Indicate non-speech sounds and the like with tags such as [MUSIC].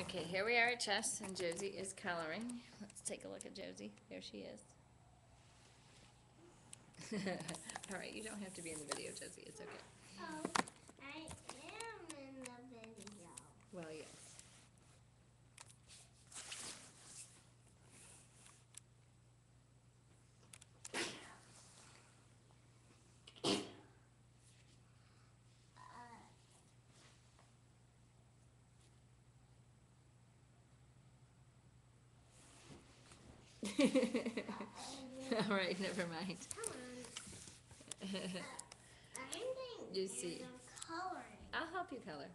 Okay, here we are at chess, and Josie is coloring. Let's take a look at Josie. There she is. [LAUGHS] All right, you don't have to be in the video, Josie. It's okay. Oh, [LAUGHS] All right, never mind. Come on. [LAUGHS] you see. I'll help you color.